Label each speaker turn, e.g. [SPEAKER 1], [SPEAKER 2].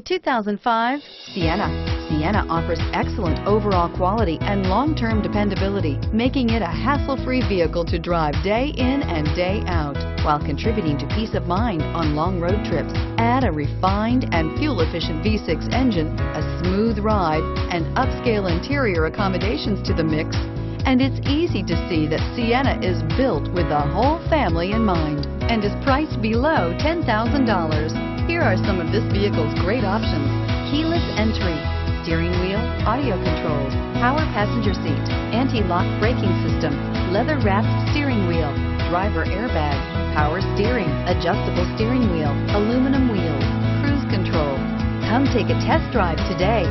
[SPEAKER 1] 2005 Sienna. Sienna offers excellent overall quality and long-term dependability, making it a hassle-free vehicle to drive day in and day out, while contributing to peace of mind on long road trips. Add a refined and fuel-efficient V6 engine, a smooth ride, and upscale interior accommodations to the mix, and it's easy to see that Sienna is built with the whole family in mind and is priced below $10,000. Here are some of this vehicle's great options. Keyless entry, steering wheel, audio controls, power passenger seat, anti-lock braking system, leather-wrapped steering wheel, driver airbag, power steering, adjustable steering wheel, aluminum wheels, cruise control. Come take a test drive today.